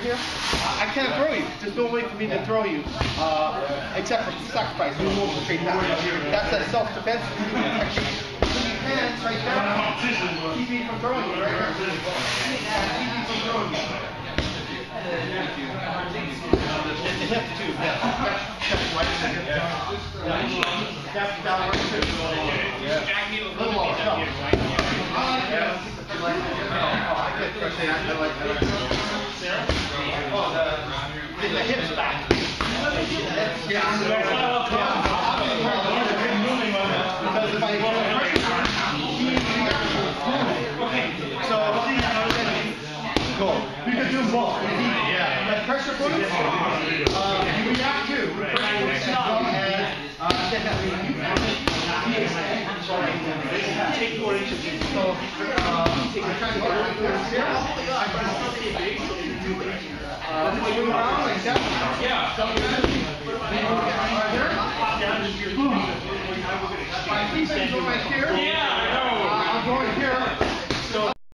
right here. I can't throw you. There's no way for me to throw you, uh, except for sacrifice. You move straight down. That's a self-defense technique. Put your hands right there. Keep me from throwing you right here. Keep me from throwing you. The hip too. Yeah. That's right. That's down right too. Little more. No. Oh, yeah. Oh, I get frustrated. I like that. So cool. You can do. Yeah. Pressure points, you react to. Take four inches. So, I to this here. I to that. Yeah.